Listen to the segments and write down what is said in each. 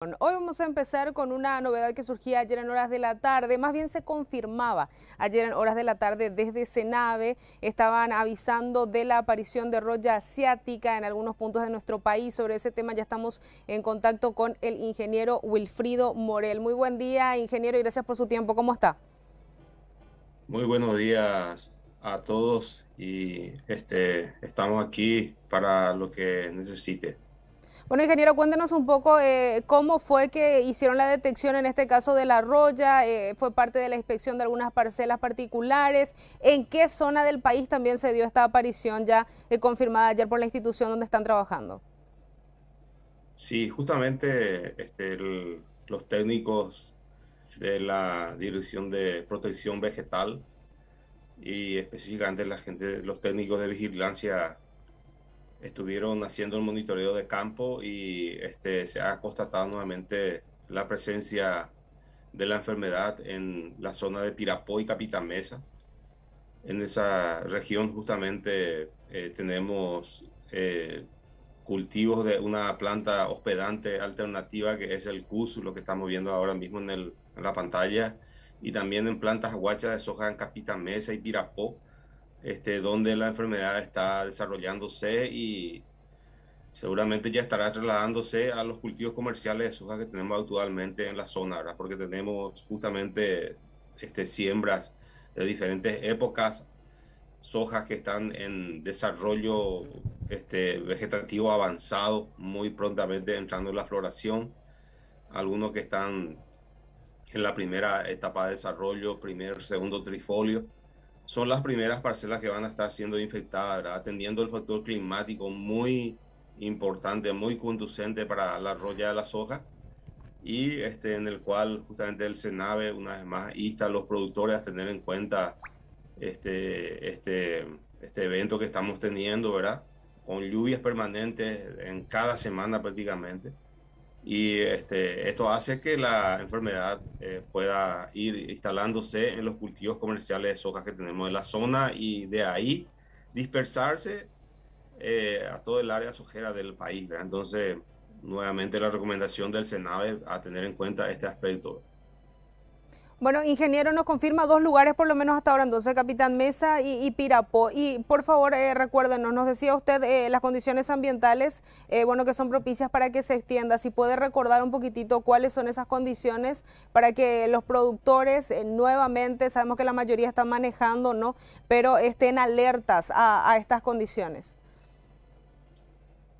Hoy vamos a empezar con una novedad que surgía ayer en horas de la tarde, más bien se confirmaba ayer en horas de la tarde desde Senave, estaban avisando de la aparición de roya asiática en algunos puntos de nuestro país. Sobre ese tema ya estamos en contacto con el ingeniero Wilfrido Morel. Muy buen día, ingeniero, y gracias por su tiempo. ¿Cómo está? Muy buenos días a todos y este, estamos aquí para lo que necesite. Bueno, ingeniero, cuéntenos un poco eh, cómo fue que hicieron la detección en este caso de la roya, eh, fue parte de la inspección de algunas parcelas particulares, en qué zona del país también se dio esta aparición ya eh, confirmada ayer por la institución donde están trabajando. Sí, justamente este, los técnicos de la Dirección de Protección Vegetal y específicamente la gente, los técnicos de vigilancia estuvieron haciendo el monitoreo de campo y este, se ha constatado nuevamente la presencia de la enfermedad en la zona de Pirapó y Capitán Mesa. En esa región justamente eh, tenemos eh, cultivos de una planta hospedante alternativa que es el CUS, lo que estamos viendo ahora mismo en, el, en la pantalla, y también en plantas aguachas de soja en Capitán Mesa y Pirapó este, donde la enfermedad está desarrollándose y seguramente ya estará trasladándose a los cultivos comerciales de soja que tenemos actualmente en la zona, ¿verdad? porque tenemos justamente este, siembras de diferentes épocas, sojas que están en desarrollo este, vegetativo avanzado, muy prontamente entrando en la floración, algunos que están en la primera etapa de desarrollo, primer, segundo trifolio, son las primeras parcelas que van a estar siendo infectadas, atendiendo el factor climático muy importante, muy conducente para la roya de la soja y este, en el cual justamente el SENAVE una vez más insta a los productores a tener en cuenta este, este, este evento que estamos teniendo, ¿verdad? Con lluvias permanentes en cada semana prácticamente y este, esto hace que la enfermedad eh, pueda ir instalándose en los cultivos comerciales de soja que tenemos en la zona y de ahí dispersarse eh, a todo el área sojera del país. Entonces, nuevamente la recomendación del SENAVE a tener en cuenta este aspecto. Bueno, ingeniero, nos confirma dos lugares por lo menos hasta ahora, entonces Capitán Mesa y, Pirapó. Y por favor, eh, recuérdenos, nos decía usted eh, las condiciones ambientales, eh, bueno, que son propicias para que se extienda. Si puede recordar un poquitito cuáles son esas condiciones para que los productores nuevamente, sabemos que la mayoría están manejando, ¿no? Pero estén alertas a estas condiciones.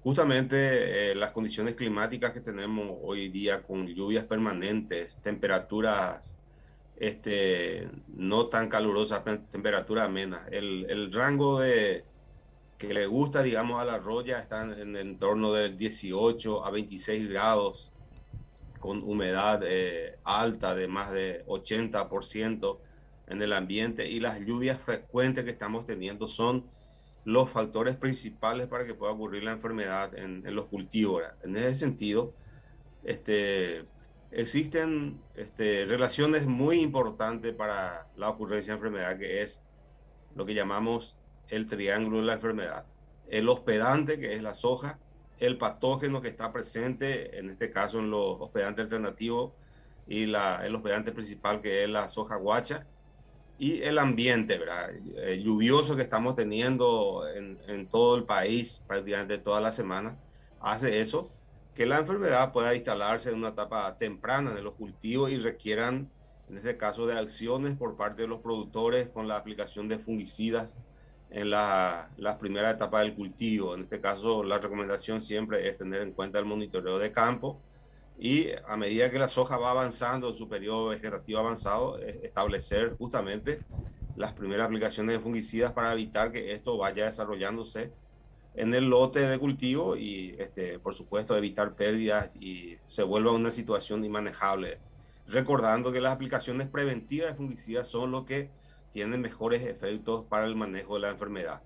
Justamente las condiciones climáticas que tenemos hoy día con lluvias permanentes, temperaturas este, no tan calurosa, temperatura amena. El, el, rango de que le gusta, digamos, a la roya está en, en torno del 18 a 26 grados, con humedad eh, alta de más de 80% en el ambiente y las lluvias frecuentes que estamos teniendo son los factores principales para que pueda ocurrir la enfermedad en, en los cultivos. En ese sentido, este, existen este, relaciones muy importantes para la ocurrencia de enfermedad, que es lo que llamamos el triángulo de la enfermedad. El hospedante, que es la soja, el patógeno que está presente, en este caso en los hospedantes alternativos, y el hospedante principal, que es la soja guacha, y el ambiente, ¿verdad? El lluvioso que estamos teniendo en, en todo el país prácticamente toda la semana, hace eso que la enfermedad pueda instalarse en una etapa temprana de los cultivos y requieran, en este caso, de acciones por parte de los productores con la aplicación de fungicidas en la, las primeras etapas del cultivo. En este caso, la recomendación siempre es tener en cuenta el monitoreo de campo y a medida que la soja va avanzando en su periodo vegetativo avanzado, establecer justamente las primeras aplicaciones de fungicidas para evitar que esto vaya desarrollándose en el lote de cultivo y, este, por supuesto, evitar pérdidas y se vuelva una situación inmanejable. Recordando que las aplicaciones preventivas de fungicidas son lo que tienen mejores efectos para el manejo de la enfermedad.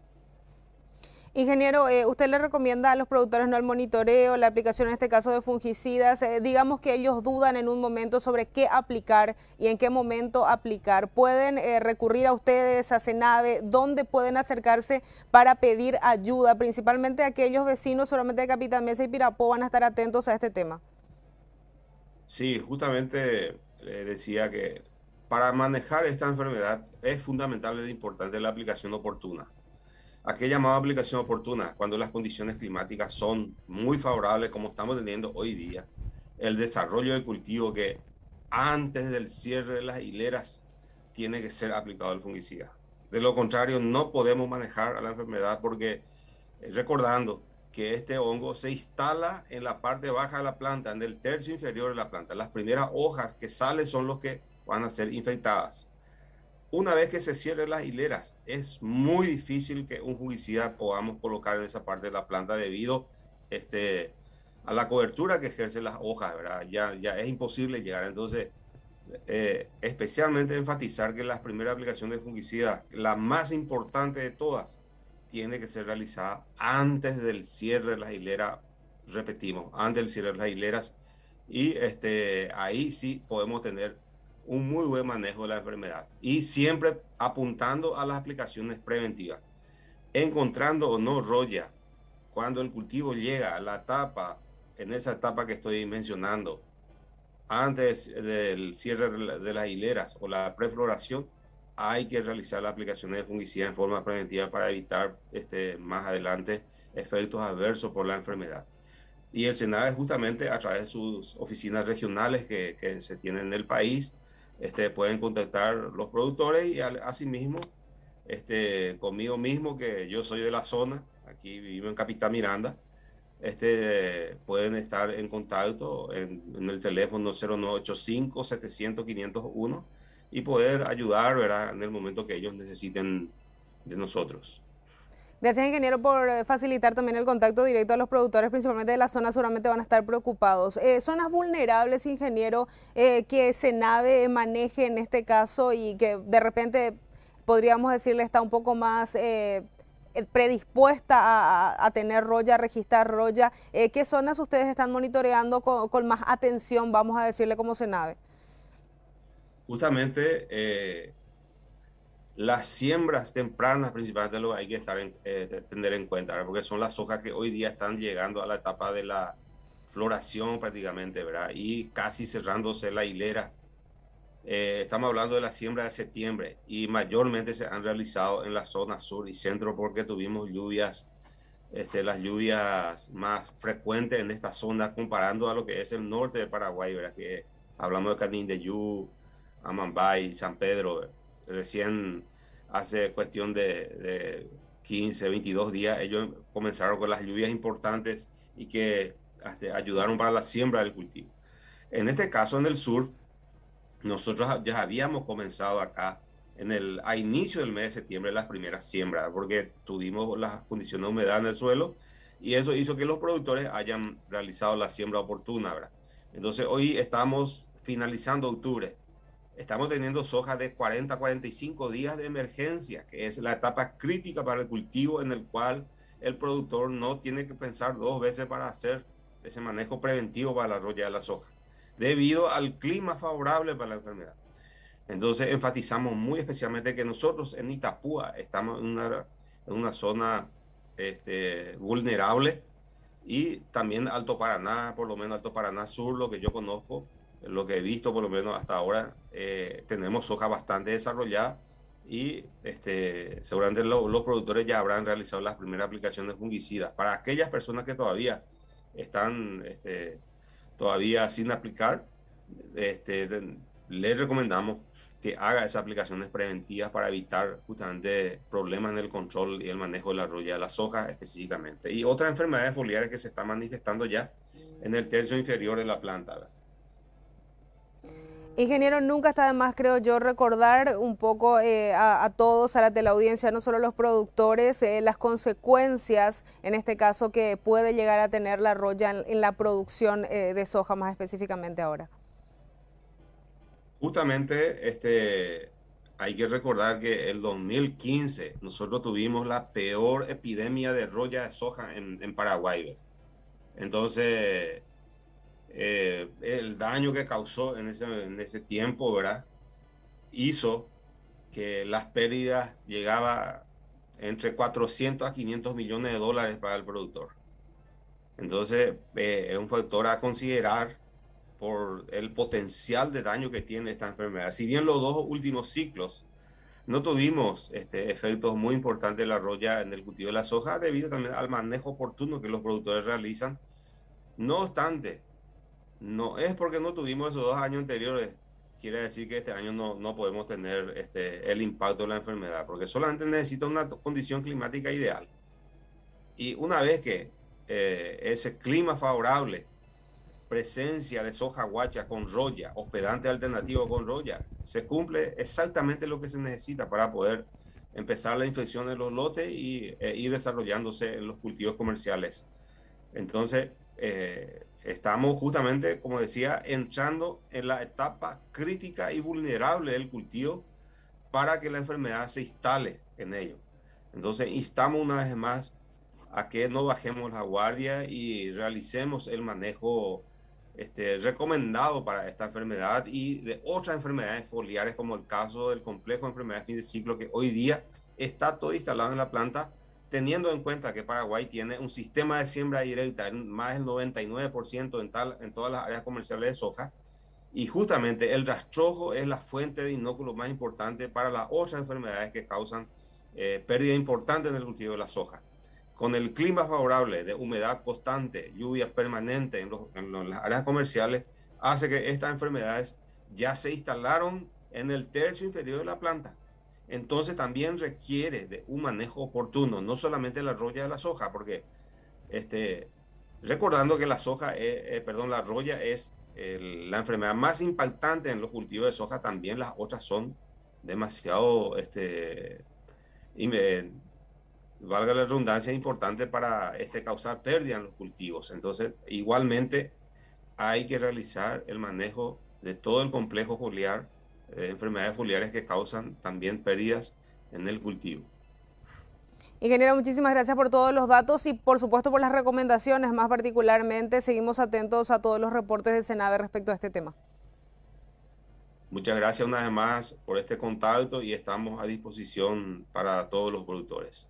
Ingeniero, eh, ¿usted le recomienda a los productores no el monitoreo, la aplicación en este caso de fungicidas? Eh, digamos que ellos dudan en un momento sobre qué aplicar y en qué momento aplicar. ¿Pueden eh, recurrir a ustedes, a Senave? ¿Dónde pueden acercarse para pedir ayuda? Principalmente aquellos vecinos solamente de Capitán Mesa y Pirapó van a estar atentos a este tema. Sí, justamente le decía que para manejar esta enfermedad es fundamental e importante la aplicación oportuna. ¿A qué llamado aplicación oportuna? Cuando las condiciones climáticas son muy favorables, como estamos teniendo hoy día, el desarrollo del cultivo que antes del cierre de las hileras tiene que ser aplicado el fungicida. De lo contrario, no podemos manejar a la enfermedad porque, eh, recordando que este hongo se instala en la parte baja de la planta, en el tercio inferior de la planta. Las primeras hojas que salen son los que van a ser infectadas. Una vez que se cierren las hileras, es muy difícil que un fungicida podamos colocar en esa parte de la planta debido este, a la cobertura que ejercen las hojas, ¿verdad? Ya, ya es imposible llegar. Entonces, eh, especialmente enfatizar que la primera aplicación de fungicida, la más importante de todas, tiene que ser realizada antes del cierre de las hileras, repetimos, antes del cierre de las hileras, y este, ahí sí podemos tener un muy buen manejo de la enfermedad y siempre apuntando a las aplicaciones preventivas, encontrando o no roya cuando el cultivo llega a la etapa, en esa etapa que estoy mencionando, antes del cierre de las hileras o la prefloración, hay que realizar la aplicación de fungicida en forma preventiva para evitar este, más adelante efectos adversos por la enfermedad. Y el SENAVE justamente a través de sus oficinas regionales que, que se tienen en el país, este, pueden contactar los productores y asimismo este, conmigo mismo, que yo soy de la zona, aquí vivo en Capitán Miranda, este, pueden estar en contacto en, el teléfono 0985-700-501 y poder ayudar ¿verdad? en el momento que ellos necesiten de nosotros. Gracias, ingeniero, por eh, facilitar también el contacto directo a los productores, principalmente de la zona, seguramente van a estar preocupados. Eh, zonas vulnerables, ingeniero, eh, que nave maneje en este caso y que de repente podríamos decirle está un poco más predispuesta a, tener roya, a registrar roya. ¿Qué zonas ustedes están monitoreando con, más atención, vamos a decirle, como nave? Justamente las siembras tempranas principalmente lo hay que estar en, eh, tener en cuenta, porque son las hojas que hoy día están llegando a la etapa de la floración prácticamente, ¿verdad? Y casi cerrándose la hilera. Eh, estamos hablando de la siembra de septiembre y mayormente se han realizado en la zona sur y centro porque tuvimos lluvias, este, las lluvias más frecuentes en esta zona comparando a lo que es el norte de Paraguay, ¿verdad? Que hablamos de Canindeyú, Amambay, San Pedro, recién hace cuestión de, 15, 22 días, ellos comenzaron con las lluvias importantes y que este, ayudaron para la siembra del cultivo. En este caso, en el sur, nosotros ya habíamos comenzado acá en el, a inicio del mes de septiembre las primeras siembras, porque tuvimos las condiciones de humedad en el suelo y eso hizo que los productores hayan realizado la siembra oportuna. ¿verdad? Entonces, hoy estamos finalizando octubre estamos teniendo soja de 40 a 45 días de emergencia, que es la etapa crítica para el cultivo en el cual el productor no tiene que pensar dos veces para hacer ese manejo preventivo para la roya de la soja, debido al clima favorable para la enfermedad. Entonces enfatizamos muy especialmente que nosotros en Itapúa estamos en una, en una zona este, vulnerable y también Alto Paraná, por lo menos Alto Paraná Sur, lo que yo conozco, lo que he visto por lo menos hasta ahora, eh, tenemos soja bastante desarrollada y este, seguramente los productores ya habrán realizado las primeras aplicaciones fungicidas. Para aquellas personas que todavía están este, todavía sin aplicar, este, les recomendamos que haga esas aplicaciones preventivas para evitar justamente problemas en el control y el manejo de la roya de la soja específicamente. Y otras enfermedades foliares que se están manifestando ya en el tercio inferior de la planta. Ingeniero, nunca está de más, creo yo, recordar un poco eh, a, todos, a la teleaudiencia, no solo los productores, eh, las consecuencias, en este caso, que puede llegar a tener la roya en, la producción eh, de soja, más específicamente ahora. Justamente, este, hay que recordar que el 2015 nosotros tuvimos la peor epidemia de roya de soja en Paraguay. Entonces, eh, el daño que causó en ese, en ese tiempo, ¿verdad? Hizo que las pérdidas llegaban entre 400 a 500 millones de dólares para el productor. Entonces, eh, es un factor a considerar por el potencial de daño que tiene esta enfermedad. Si bien los dos últimos ciclos no tuvimos este, efectos muy importantes de la roya en el cultivo de la soja debido también al manejo oportuno que los productores realizan. No obstante, no es porque no tuvimos esos dos años anteriores, quiere decir que este año no, no podemos tener este, el impacto de la enfermedad, porque solamente necesita una condición climática ideal. Y una vez que eh, ese clima favorable presencia de soja guacha con roya, hospedante alternativo con roya, se cumple exactamente lo que se necesita para poder empezar la infección en los lotes y e ir desarrollándose en los cultivos comerciales. Entonces, eh, estamos justamente, como decía, entrando en la etapa crítica y vulnerable del cultivo para que la enfermedad se instale en ello. Entonces, instamos una vez más a que no bajemos la guardia y realicemos el manejo este, recomendado para esta enfermedad y de otras enfermedades foliares, como el caso del complejo de enfermedades fin de ciclo, que hoy día está todo instalado en la planta, teniendo en cuenta que Paraguay tiene un sistema de siembra directa en más del 99% en, tal, en todas las áreas comerciales de soja, y justamente el rastrojo es la fuente de inóculo más importante para las otras enfermedades que causan eh, pérdida importante en el cultivo de la soja con el clima favorable de humedad constante, lluvia permanente en, las áreas comerciales, hace que estas enfermedades ya se instalaron en el tercio inferior de la planta. Entonces también requiere de un manejo oportuno, no solamente la roya de la soja, porque este, recordando que la soja, eh, perdón, la roya es la enfermedad más impactante en los cultivos de soja, también las otras son demasiado este, valga la redundancia, importante para este, causar pérdida en los cultivos. Entonces, igualmente hay que realizar el manejo de todo el complejo foliar, de enfermedades foliares que causan también pérdidas en el cultivo. Ingeniero, muchísimas gracias por todos los datos y por supuesto por las recomendaciones, más particularmente seguimos atentos a todos los reportes de Senave respecto a este tema. Muchas gracias una vez más por este contacto y estamos a disposición para todos los productores.